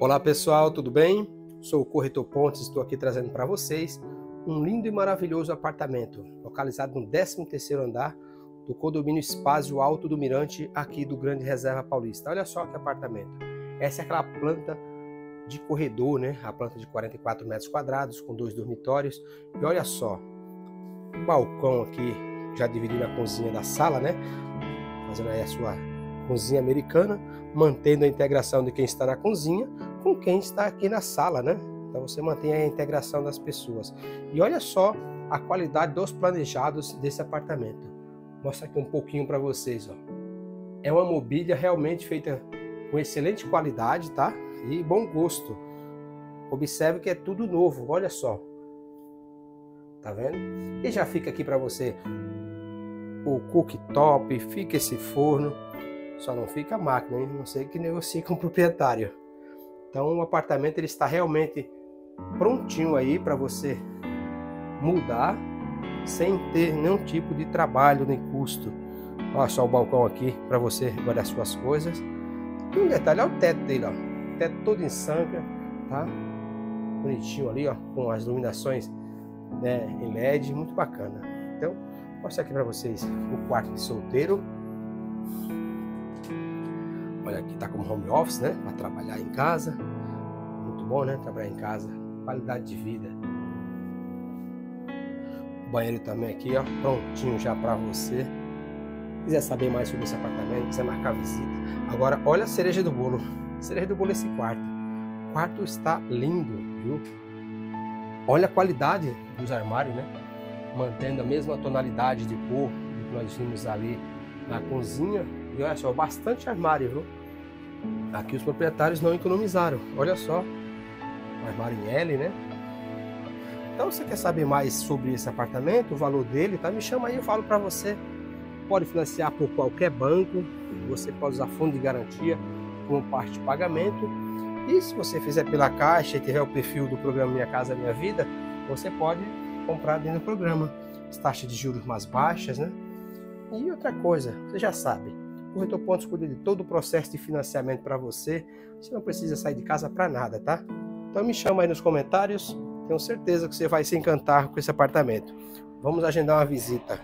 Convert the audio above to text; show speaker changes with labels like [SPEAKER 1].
[SPEAKER 1] Olá pessoal, tudo bem? Sou o Corretor Pontes, estou aqui trazendo para vocês um lindo e maravilhoso apartamento localizado no 13º andar do condomínio Espaço Alto do Mirante aqui do Grande Reserva Paulista. Olha só que apartamento. Essa é aquela planta de corredor, né? A planta de 44 metros quadrados com dois dormitórios. E olha só, balcão aqui já dividindo a cozinha da sala, né? Fazendo aí a sua cozinha americana, mantendo a integração de quem está na cozinha com quem está aqui na sala, né? Então você mantém a integração das pessoas. E olha só a qualidade dos planejados desse apartamento. Mostra aqui um pouquinho para vocês, ó. É uma mobília realmente feita com excelente qualidade, tá? E bom gosto. Observe que é tudo novo, olha só. Tá vendo? E já fica aqui para você o cooktop, fica esse forno só não fica a máquina, hein? não sei que negocie com o proprietário. Então o apartamento ele está realmente prontinho aí para você mudar sem ter nenhum tipo de trabalho nem custo. Olha só o balcão aqui para você guardar suas coisas. E um detalhe, olha o teto dele, ó. O teto todo em sangra, tá? Bonitinho ali, ó, com as iluminações né, em LED, muito bacana. Então, mostrar aqui para vocês o quarto de solteiro. Olha aqui tá como home office, né? Para trabalhar em casa. Muito bom, né? Trabalhar em casa. Qualidade de vida. O banheiro também aqui, ó, prontinho já para você. Quiser saber mais sobre esse apartamento, quiser marcar visita. Agora, olha a cereja do bolo. Cereja do bolo é esse quarto. O quarto está lindo, viu? Olha a qualidade dos armários, né? Mantendo a mesma tonalidade de cor que nós vimos ali na cozinha e olha só, bastante armário, viu? Aqui os proprietários não economizaram. Olha só, armário em L, né? Então, você quer saber mais sobre esse apartamento, o valor dele, tá? Me chama aí, eu falo para você. Pode financiar por qualquer banco, você pode usar fundo de garantia como parte de pagamento. E se você fizer pela Caixa e tiver o perfil do programa Minha Casa Minha Vida, você pode comprar dentro do programa. As taxas de juros mais baixas, né? E outra coisa, você já sabe, o Corretor cuida de todo o processo de financiamento para você. Você não precisa sair de casa para nada, tá? Então me chama aí nos comentários. Tenho certeza que você vai se encantar com esse apartamento. Vamos agendar uma visita.